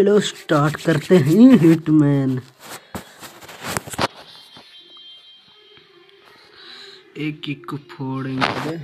चलो स्टार्ट करते हैं हिटमैन एक एक को फोड़ेंगे।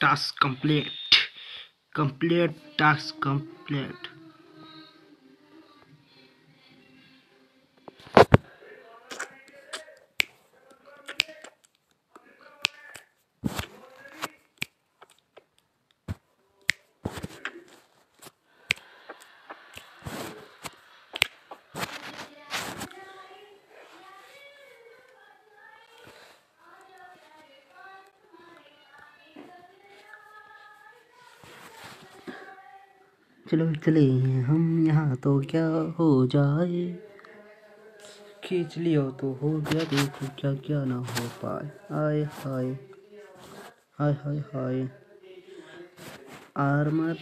Task complete. Complete task complete चलो चले हम, यहाँ तो क्या हो जाए? खींच लियो तो हो गया, देखो क्या क्या ना हो पाए। आए हाय हाय हाय हाय। Armour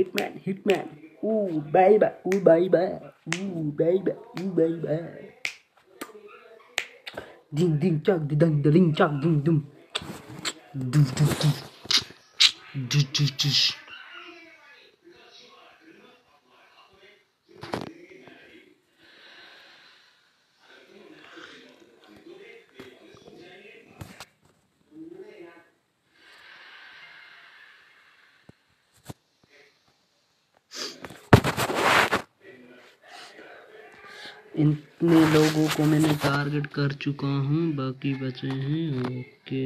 Hitman, Hitman. Ooh, baby, ooh, baby, ooh, baby, ooh, baby. Ding, ding, chak, ding, ding, chak, ding, ding. Du, du, du. Du, du, du. इतने लोगों को मैंने टारगेट कर चुका हूँ बाकी बचे हैं ओके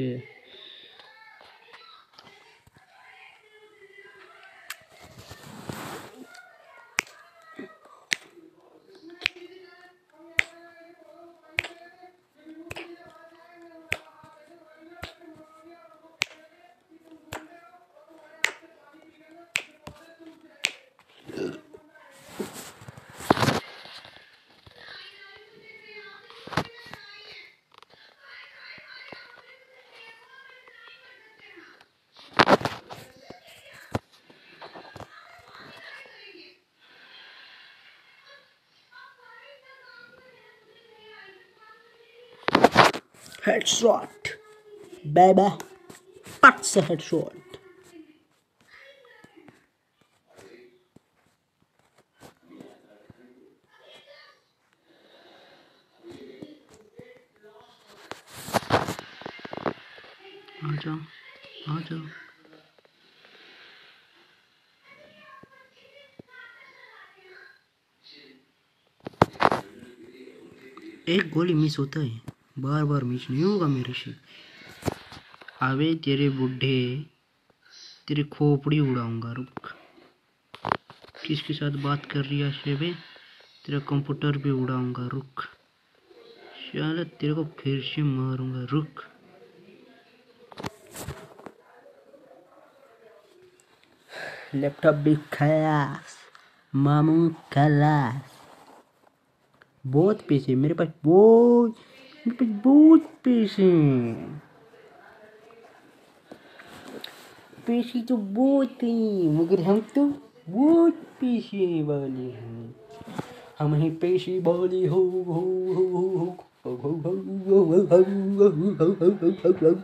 हेडशॉट बेबे पट से हेडशॉट एक गोली मिस होता है। बार बार मिस नहीं होगा मेरे से। अबे तेरे बुढ़े, तेरी खोपड़ी उड़ाऊँगा, रुक। किसके साथ बात कर रही है बे तेरा कंप्यूटर भी उड़ाऊँगा, रुक। चल तेरे को फिर से मारूँगा, रुक। लैपटॉप भी खलास मामू खलास बहुत पैसे मेरे पास, बहुत। पास बहुत पैसे पैसे तो बहुत हैं मगर हम तो बहुत पैसे वाले हैं हम हैं पैसे वाले हो हो हो हो हो हो हो हो हो हो हो हो हो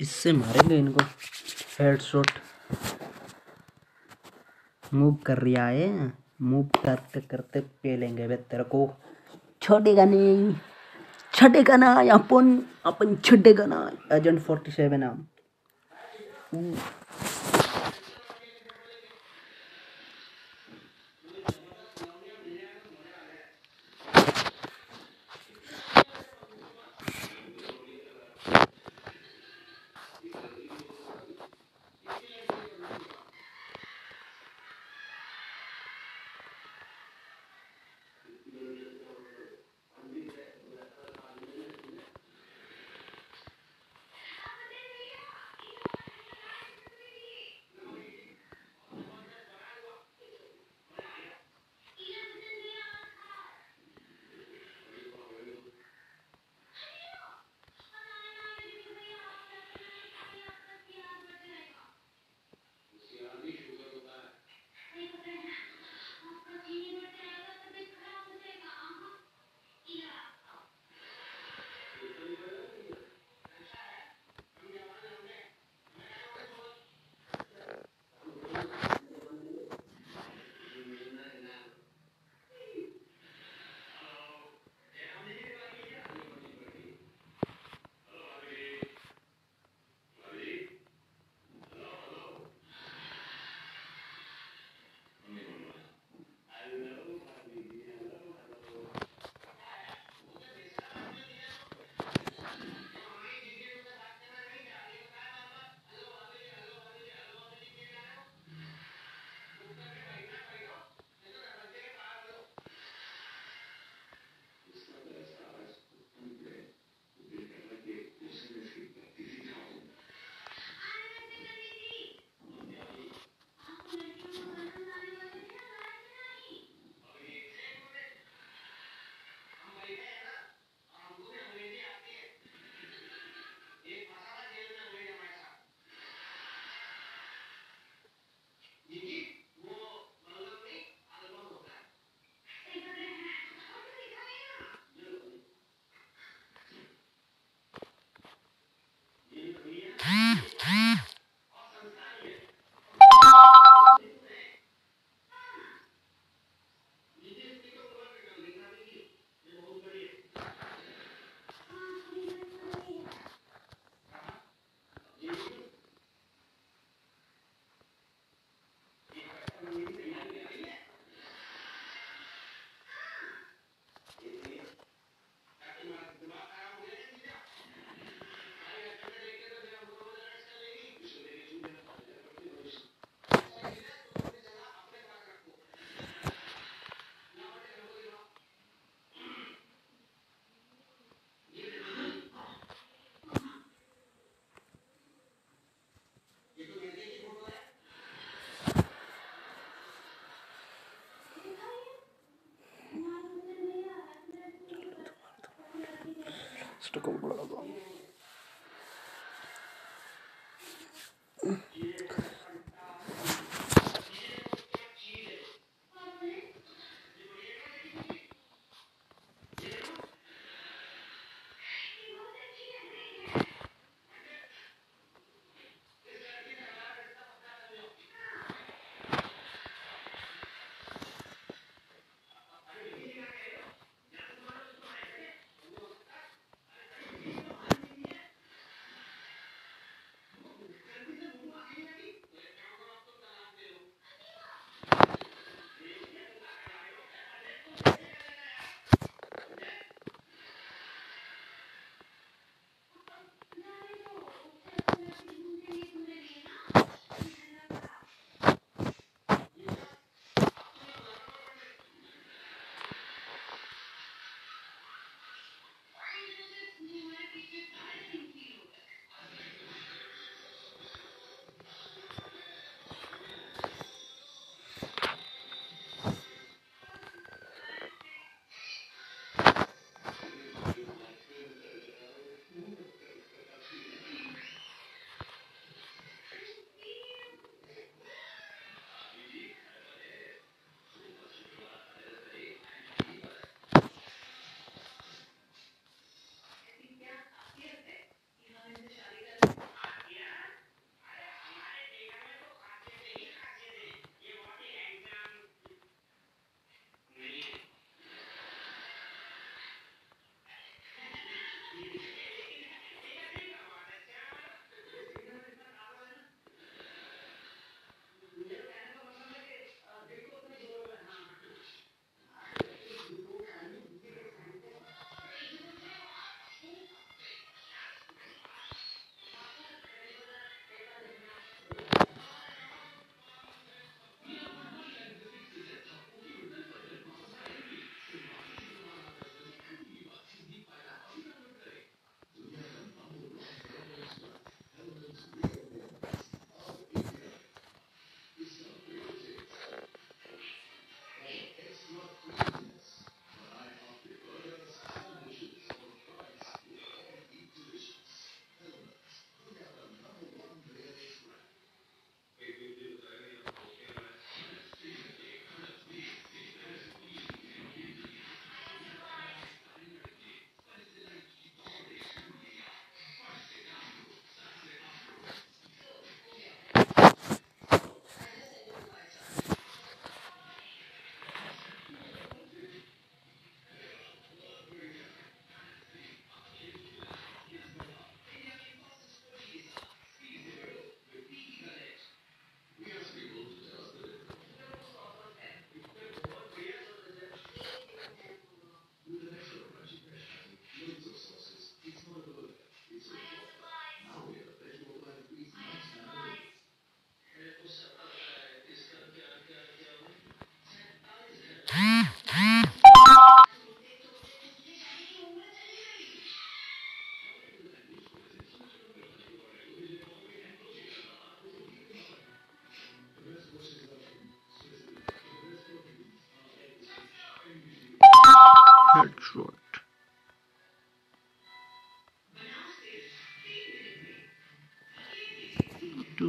इससे मारेंगे इनको। हेडशॉट मूव कर रहा है मूव करते करते पे लेंगे वे तेरे को। छोड़ेगा नहीं। छटेगा ना अपन अपन छटेगा ना एजेंट फोर्टी सेवन headshot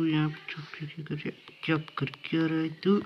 यहाँ पे चुप करके आ रहा है। तू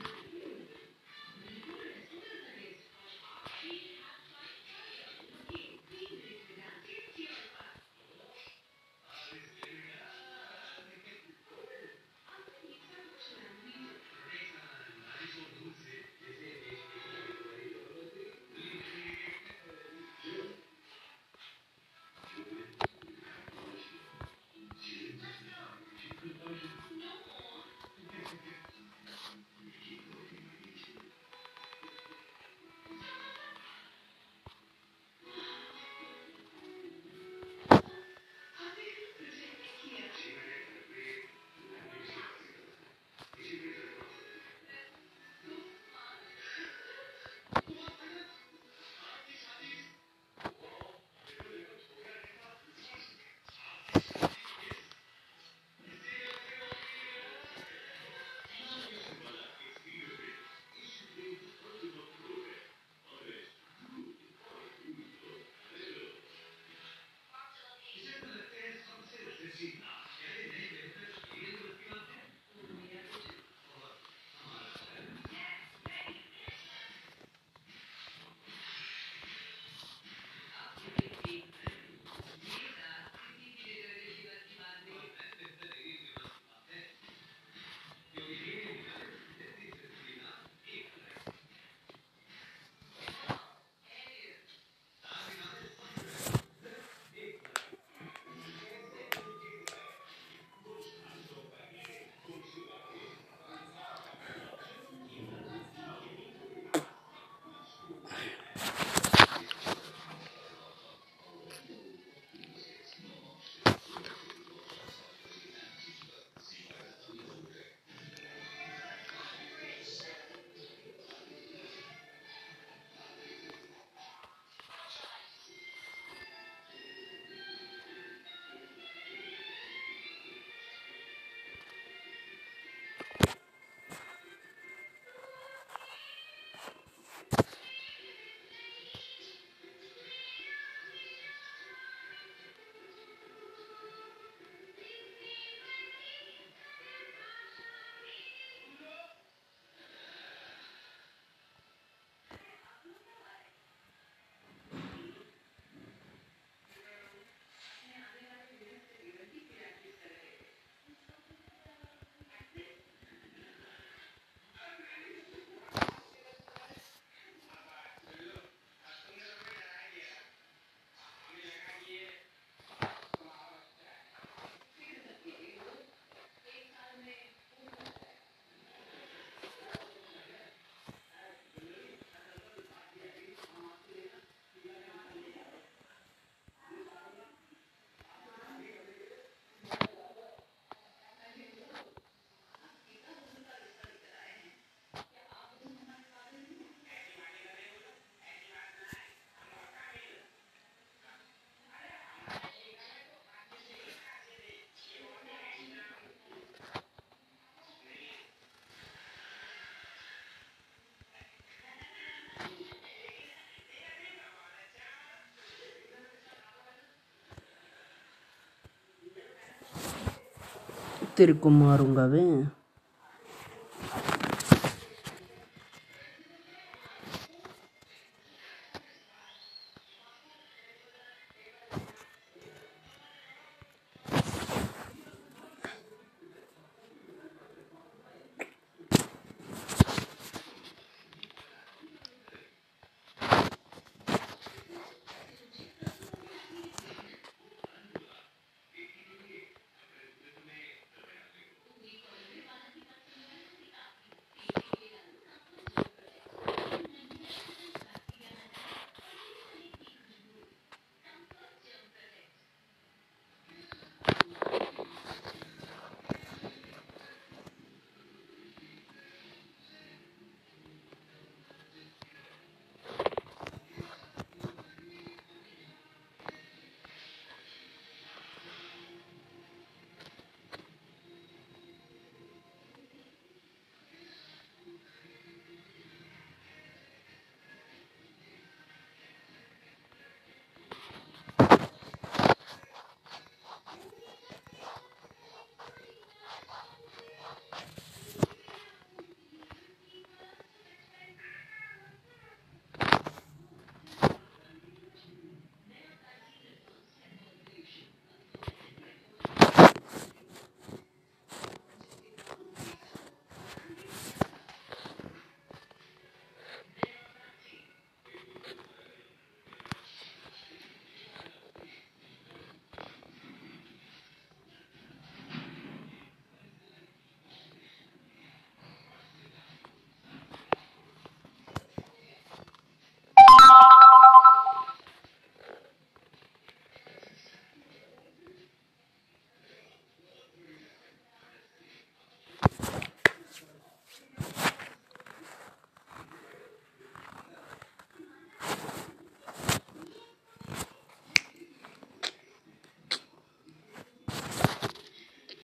तेरे को मारूँगा वे